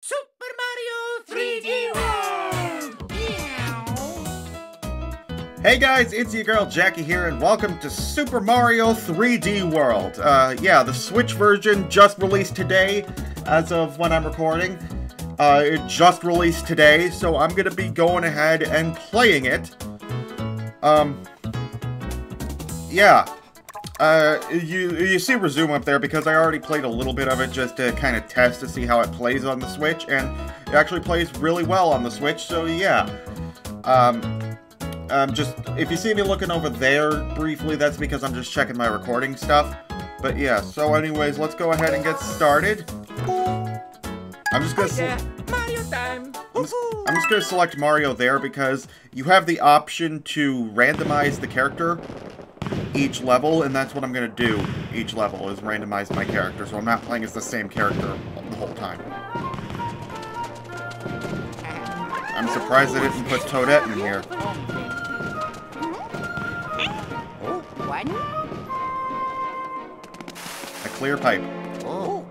Super Mario 3D World! Hey guys, it's your girl Jackie here, and welcome to Super Mario 3D World. Uh, yeah, the Switch version just released today, as of when I'm recording. Uh, it just released today, so I'm gonna be going ahead and playing it. Um, yeah. Uh, you, you see Resume up there because I already played a little bit of it just to kind of test to see how it plays on the Switch, and it actually plays really well on the Switch, so yeah. Um, um, just, if you see me looking over there briefly, that's because I'm just checking my recording stuff. But yeah, so anyways, let's go ahead and get started. I'm just gonna... Yeah, Mario time! I'm just, I'm just gonna select Mario there because you have the option to randomize the character each level, and that's what I'm gonna do each level, is randomize my character, so I'm not playing as the same character the whole time. I'm surprised they didn't put Toadette in here. A clear pipe. Oh.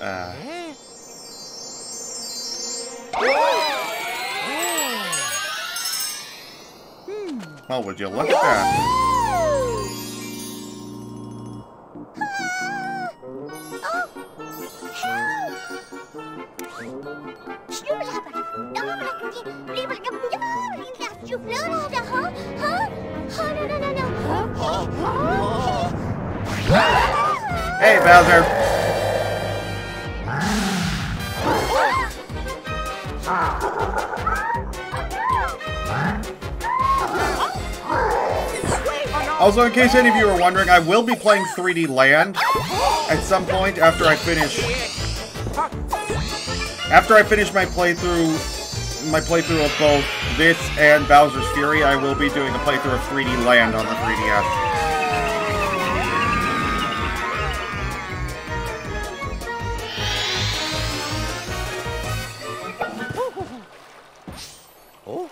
Uh, Oh. Would you look at that? Hey, Bowser! Also, in case any of you are wondering, I will be playing 3D Land at some point after I finish... After I finish my playthrough, my playthrough of both this and Bowser's Fury, I will be doing a playthrough of 3D Land on the 3DS. Oh.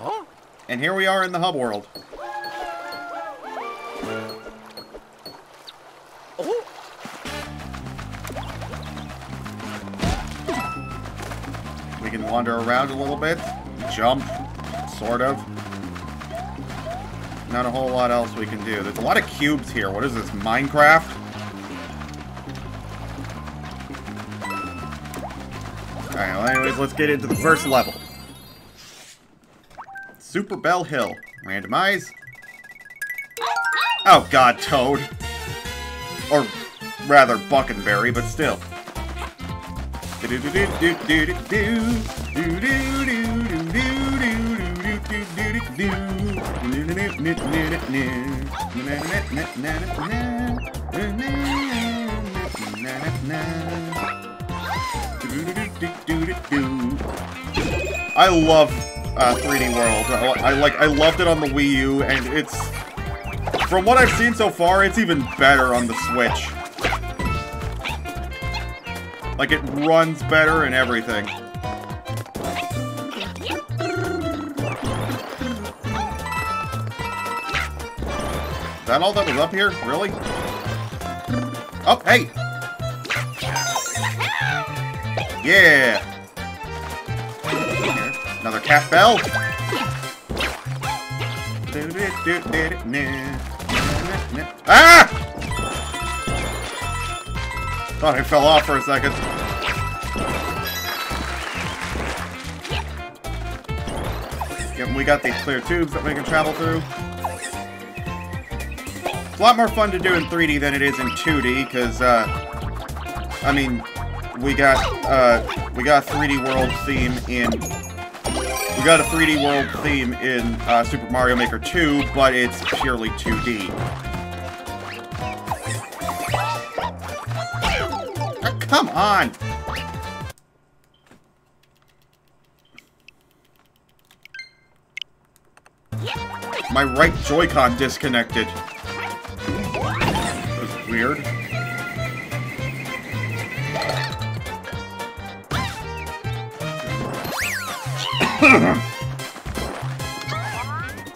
Oh. And here we are in the hub world. Wander around a little bit, jump, sort of. Not a whole lot else we can do. There's a lot of cubes here. What is this, Minecraft? Alright, well anyways, let's get into the first level. Super Bell Hill. Randomize. Oh god, Toad. Or rather, Buckenberry, but still. I love uh, 3D World. I, I like. I loved it on the Wii U, and it's from what I've seen so far, it's even better on the Switch. Like, it runs better and everything. Is that all that was up here? Really? Oh, hey! Yeah! Another cat bell? Ah! Thought I fell off for a second. Yep, we got these clear tubes that we can travel through. It's a lot more fun to do in 3D than it is in 2D, because, uh, I mean, we got, uh, we got a 3D world theme in, we got a 3D world theme in, uh, Super Mario Maker 2, but it's purely 2D. Come on! My right Joy-Con disconnected. That's weird.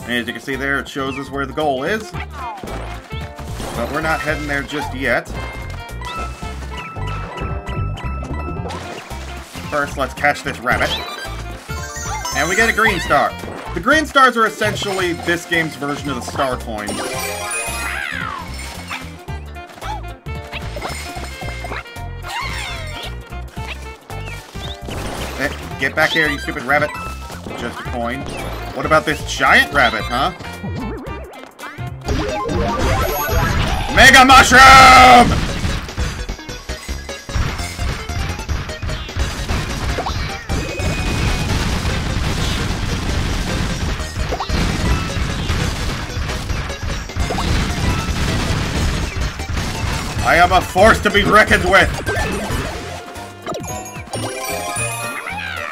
And as you can see there, it shows us where the goal is. But we're not heading there just yet. First, let's catch this rabbit. And we get a green star. The green stars are essentially this game's version of the star coins. Eh, Get back here, you stupid rabbit. Just a coin. What about this giant rabbit, huh? Mega Mushroom! I am a force to be reckoned with!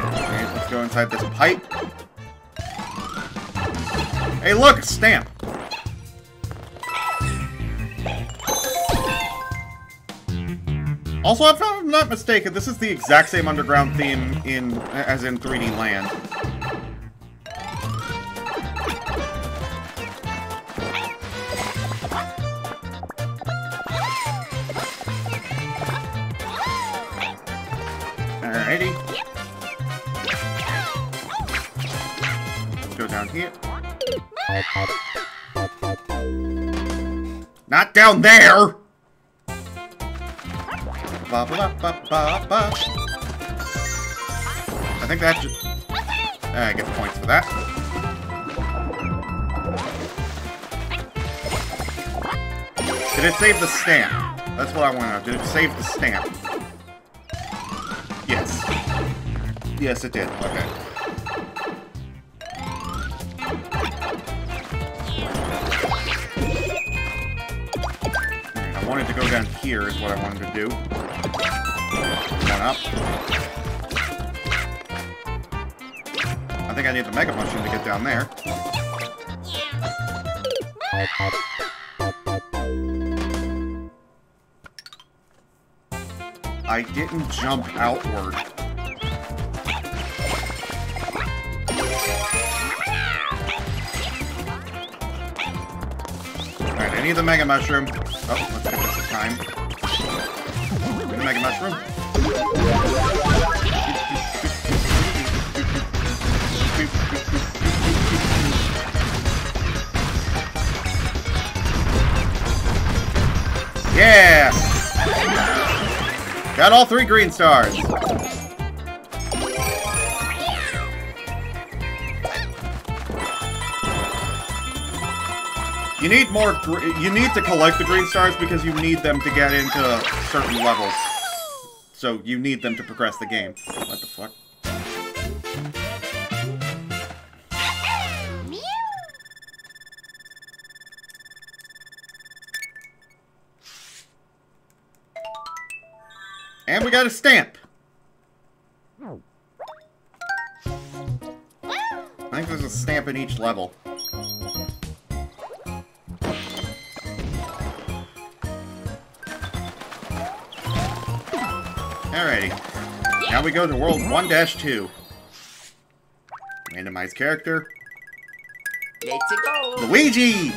Okay, let's go inside this pipe. Hey, look, stamp! Also, if I'm not mistaken, this is the exact same underground theme in as in 3D Land. Alrighty. Go down here. Not down there! Ba, ba, ba. I think that just... Ah, I get points for that. Did it save the stamp? That's what I want to know. Did it save the stamp? Yes, it did. Okay. I wanted to go down here is what I wanted to do. One up. I think I need the Mega Mushroom to get down there. I didn't jump outward. Need the Mega Mushroom. Oh, let's get this time. The Mega Mushroom. Yeah! Got all three green stars. You need more. You need to collect the green stars because you need them to get into certain levels. So you need them to progress the game. What the fuck? And we got a stamp. I think there's a stamp in each level. Alrighty. Now we go to World 1-2. Randomize character. Let's go. Luigi!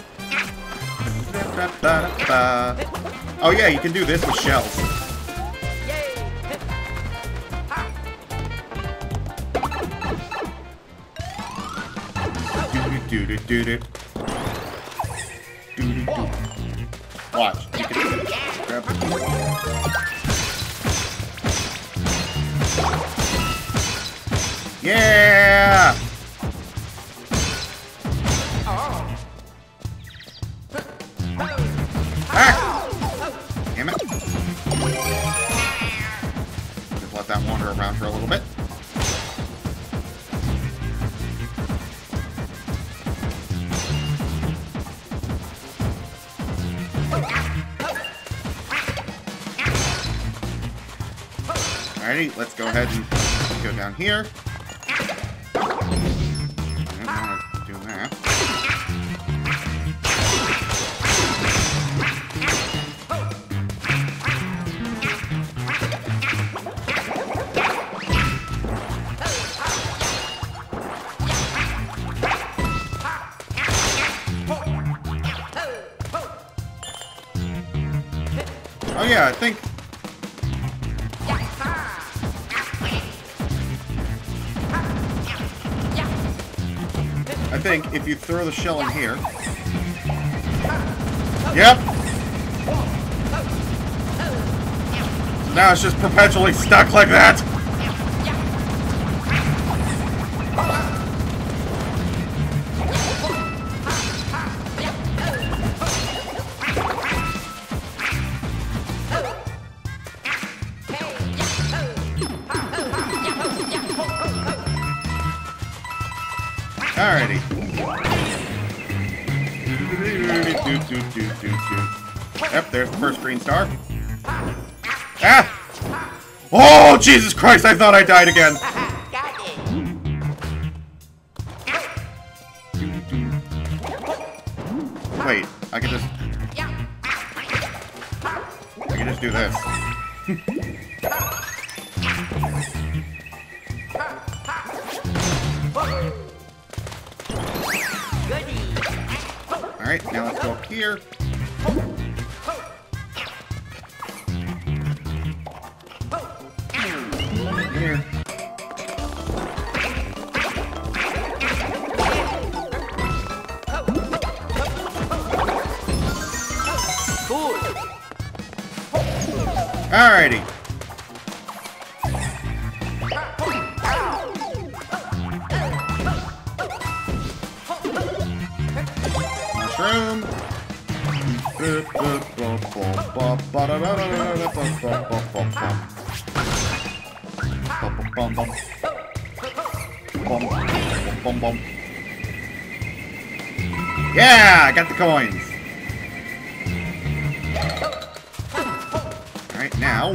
Oh yeah, you can do this with shells. Do do do do do. Do do. Watch. You can grab Yeah! Ah! Damn it. Just let that wander around for a little bit. Alrighty, let's go ahead and go down here. Throw the shell in here... Yep! So now it's just perpetually stuck like that! Yep, there's the first green star. Ah! Oh, Jesus Christ, I thought I died again. Alrighty. Mushroom. Yeah, I got the coins. Now.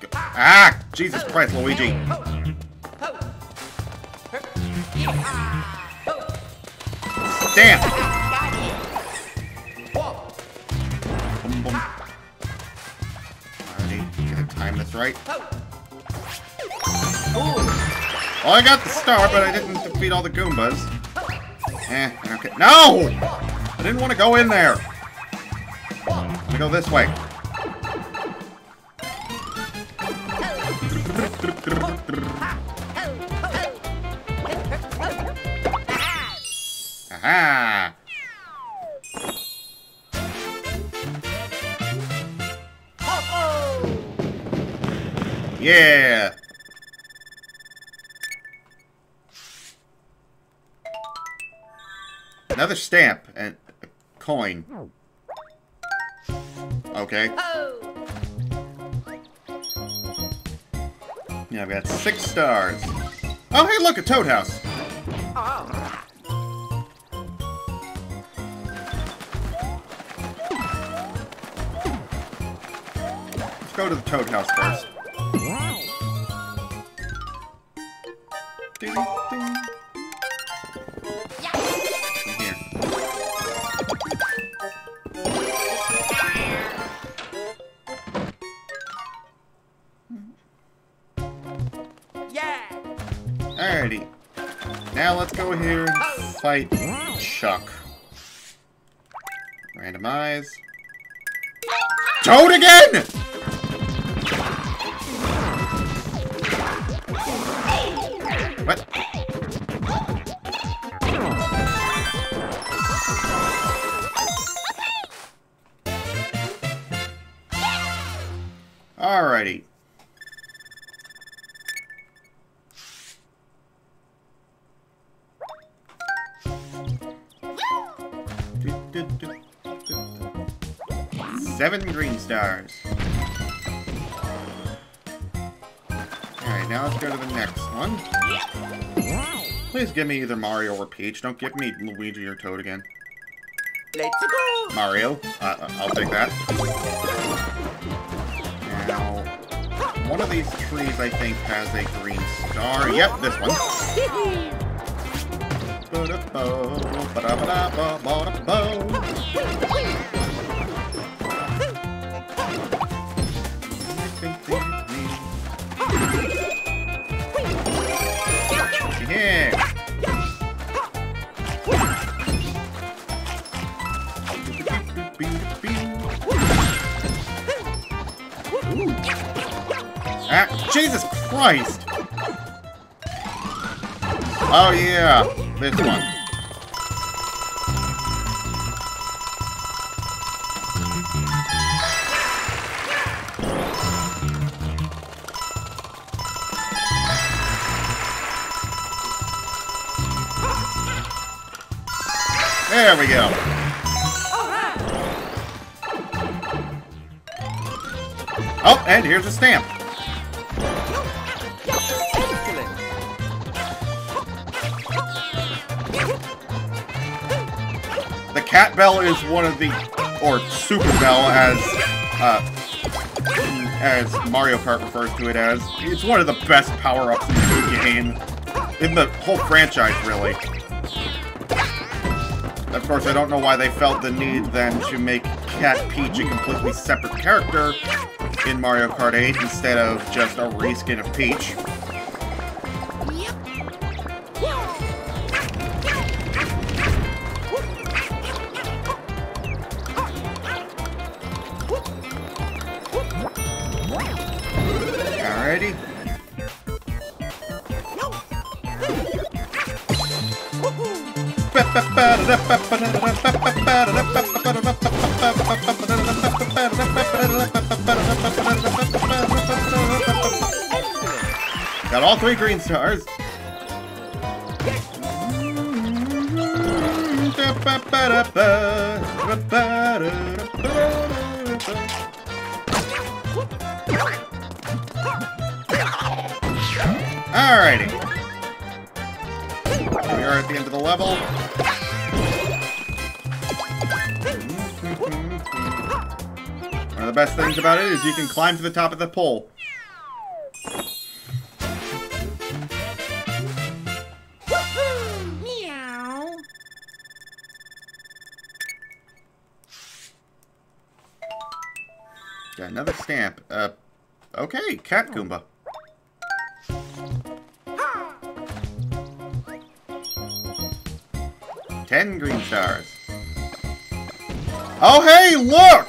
go- Ah! Jesus Christ, Luigi. Damn! Boom, boom. Alrighty, gotta time this right. Well, I got the star, but I didn't defeat all the Goombas. Eh, okay. No! I didn't want to go in there. Go this way. Aha! Yeah! Another stamp and a coin. Okay. Oh. Yeah, I've got six stars. Oh, hey, look, a Toad House. Let's go to the Toad House first. Yeah. Alrighty. Now let's go here and oh. fight Chuck. Randomize. Toad again! Stars. Alright, now let's go to the next one. Please give me either Mario or Peach. Don't give me Luigi or Toad again. Let's go. Mario. Uh, uh, I'll take that. Now, one of these trees, I think, has a green star. Yep, this one. Ah, Jesus Christ! Oh yeah, this one. There we go. Oh, and here's a stamp. Cat bell is one of the, or super bell as, uh, as Mario Kart refers to it as. It's one of the best power-ups in the game, in the whole franchise, really. Of course, I don't know why they felt the need then to make Cat Peach a completely separate character in Mario Kart 8 instead of just a reskin of Peach. All three green stars. Alrighty. We are at the end of the level. One of the best things about it is you can climb to the top of the pole. Another stamp. Uh, okay, Cat Goomba. Ten green stars. Oh, hey, look!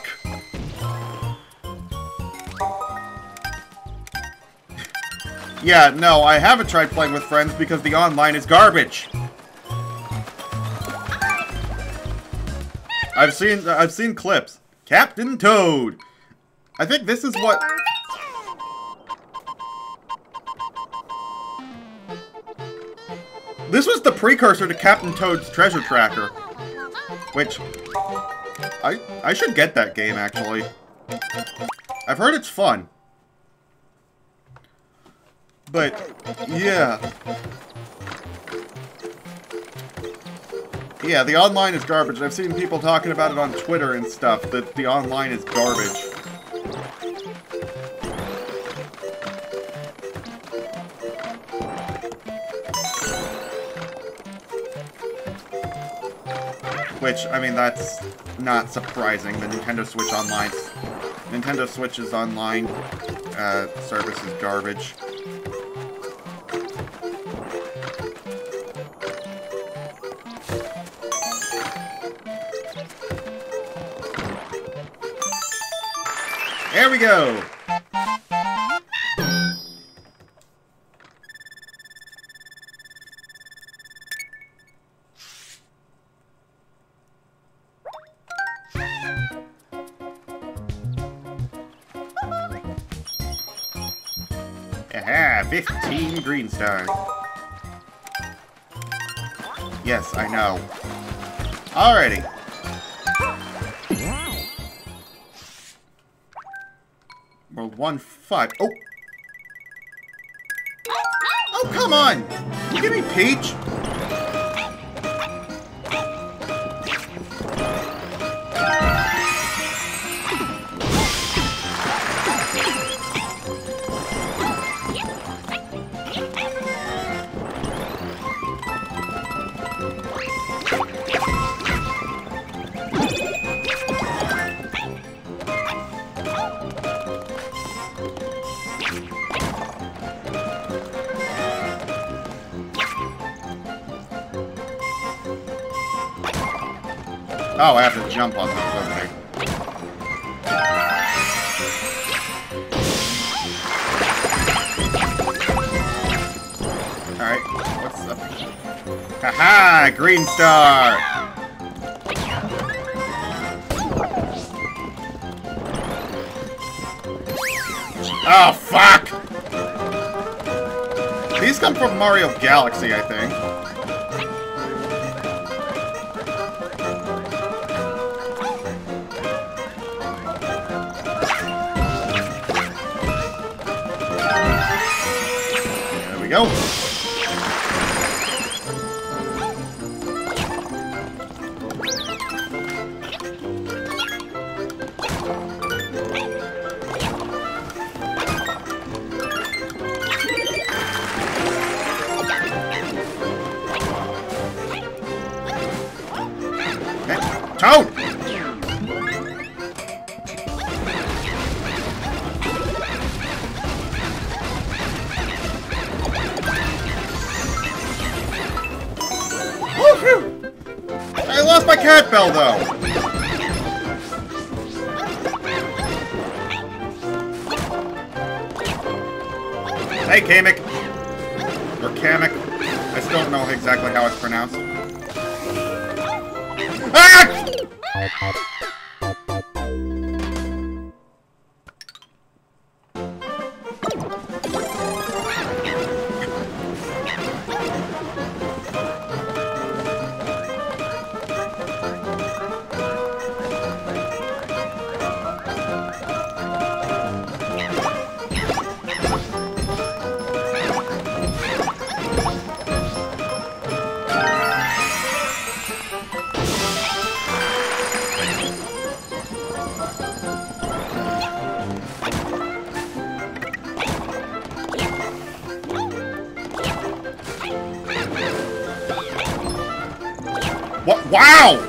yeah, no, I haven't tried playing with friends because the online is garbage. I've seen I've seen clips. Captain Toad. I think this is what This was the precursor to Captain Toad's Treasure Tracker, which I I should get that game actually. I've heard it's fun. But yeah. Yeah, the online is garbage. I've seen people talking about it on Twitter and stuff, that the online is garbage. Which, I mean, that's not surprising. The Nintendo Switch Online... Nintendo Switch's online uh, service is garbage. There we go! 15 green stars. Yes, I know. Alrighty. World 1 5. Oh! Oh, come on! Give me Peach! Oh, I have to jump on those, okay. Alright, what's up? Haha! Green star! Oh, fuck! These come from Mario Galaxy, I think. Go. Okay. Cat bell, though! Hey, Kamek! Or Kamek. I still don't know exactly how it's pronounced. Wow!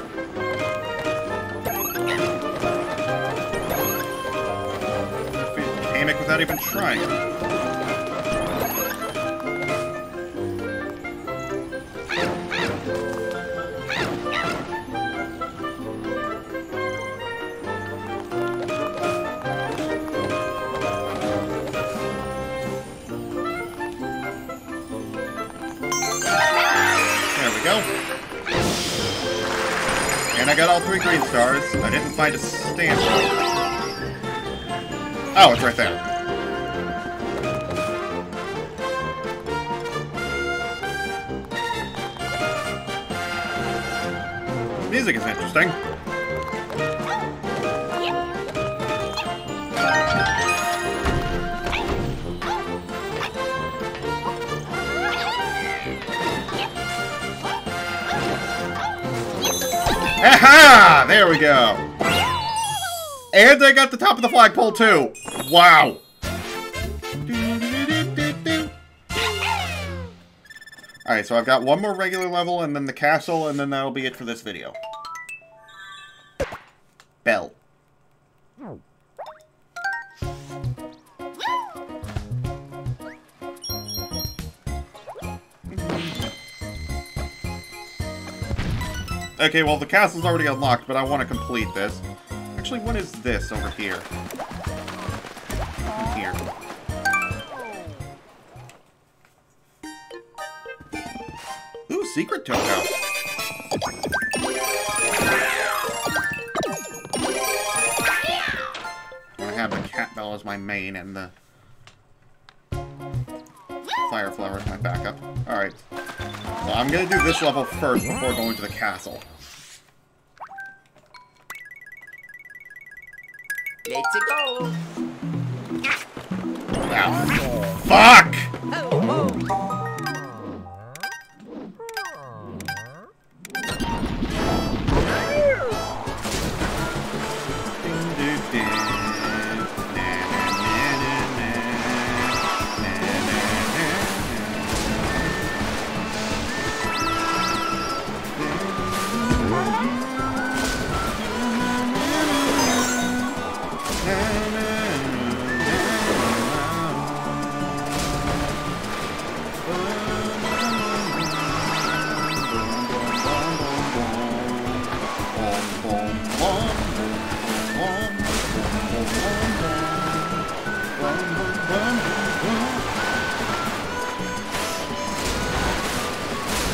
Oh, it's right there. Music is interesting. Aha! There we go. And I got the top of the flagpole too. Wow. Alright, so I've got one more regular level and then the castle and then that'll be it for this video. Bell. Okay, well, the castle's already unlocked, but I want to complete this. Actually, what is this over here? Secret toad house. I to have the cat bell as my main and the fire flower as my backup. Alright. So I'm gonna do this level first before going to the castle. Let's go. Ow. Fuck!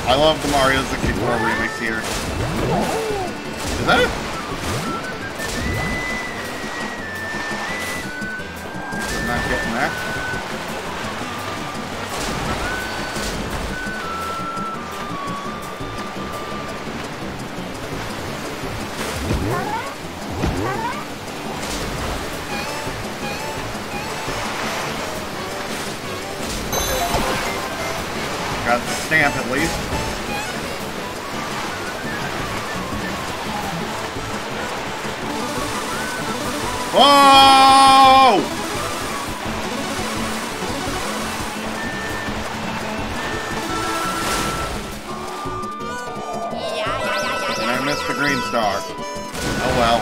I love the Mario 64 remix here. Is that it? I'm not getting that. Got the stamp at least. Whoa! And I missed the green star. Oh well.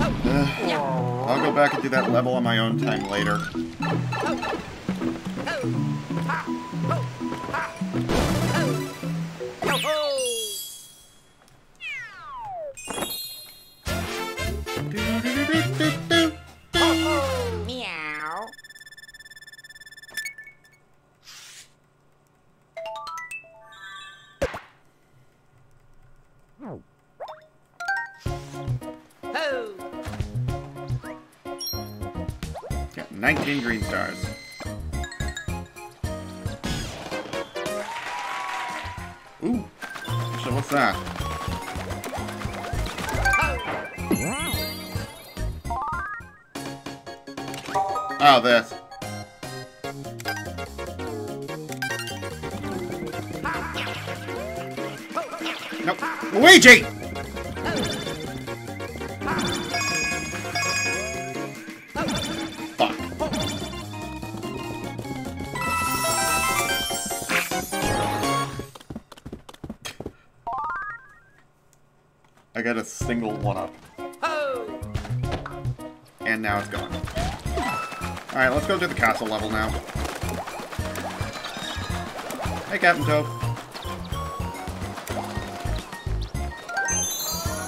Oh, Ugh. Uh, I'll go back and do that level on my own time later. Oh, 19 green stars. Ooh. So what's that? Oh, this. Nope. Luigi! I got a single one up. And now it's gone. Alright, let's go to the castle level now. Hey, Captain Toad.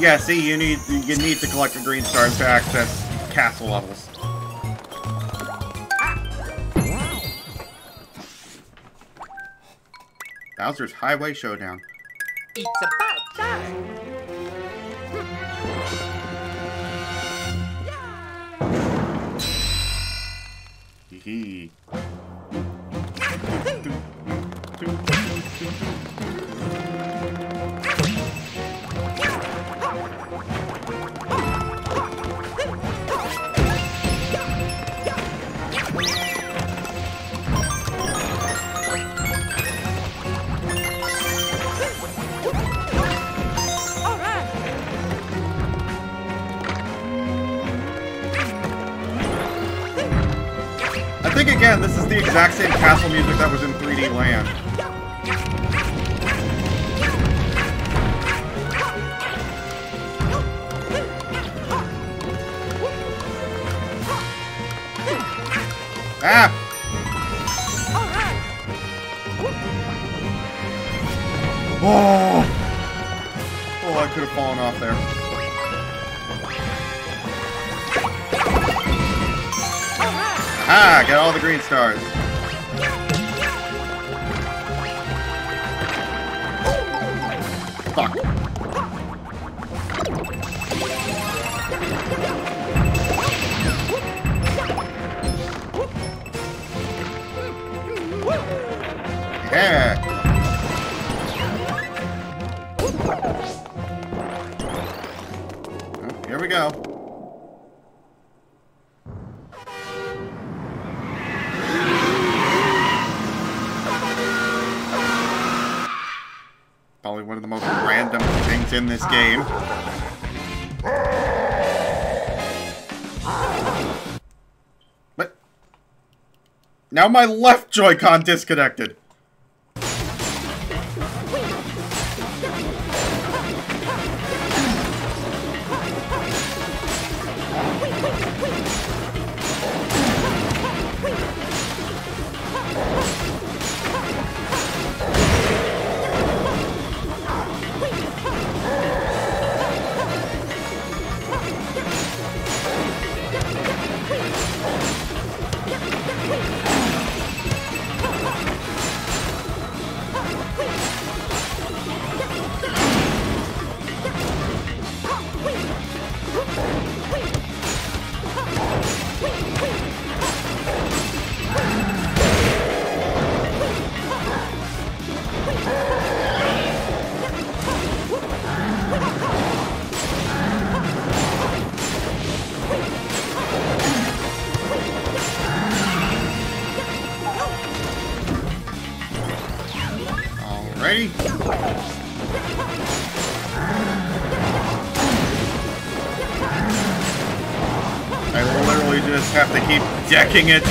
Yeah, see, you need you need to collect the green stars to access castle levels. Bowser's Highway Showdown. It's about Hee think again, this is the exact same castle music that was in 3D Land. Ah! Oh! Oh, I could have fallen off there. Ah, got all the green stars. Fuck. Yeah. Oh, here we go. Probably one of the most random things in this game. What? Now my left Joy-Con disconnected. It.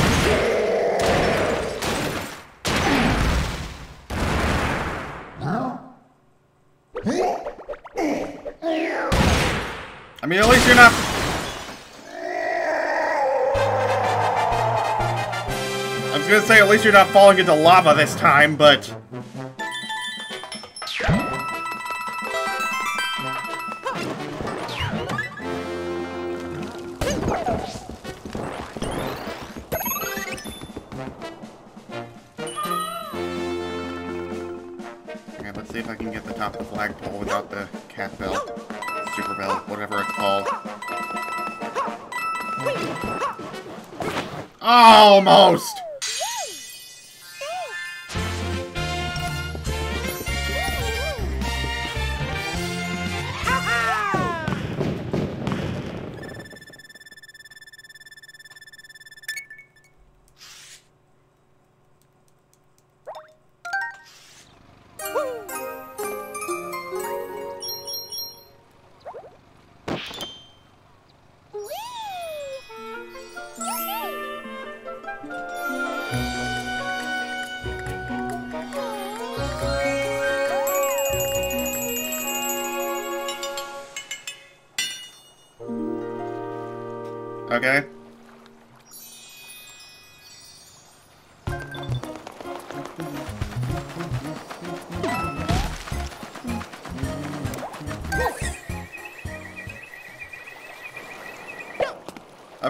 I mean, at least you're not... I was gonna say, at least you're not falling into lava this time, but... see if I can get the top of the flagpole without the cat bell, super bell, whatever it's called. Almost!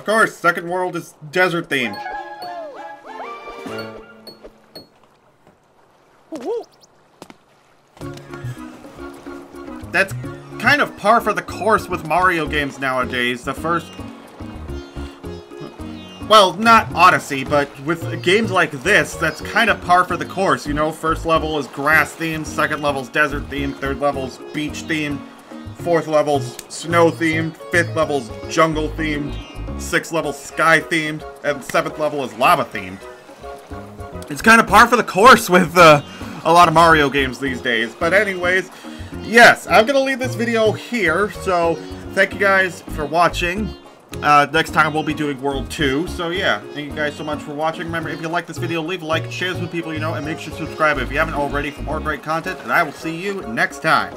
Course, second world is desert themed. That's kind of par for the course with Mario games nowadays. The first well, not Odyssey, but with games like this, that's kind of par for the course, you know? First level is grass themed, second level's desert themed, third level's beach themed, fourth level's snow themed, fifth level's jungle themed, sixth level sky themed, and seventh level is lava themed. It's kind of par for the course with uh, a lot of Mario games these days. But anyways, yes, I'm going to leave this video here, so thank you guys for watching. Uh, next time we'll be doing World 2, so yeah, thank you guys so much for watching. Remember, if you like this video, leave a like, share this with people you know, and make sure to subscribe if you haven't already for more great content, and I will see you next time.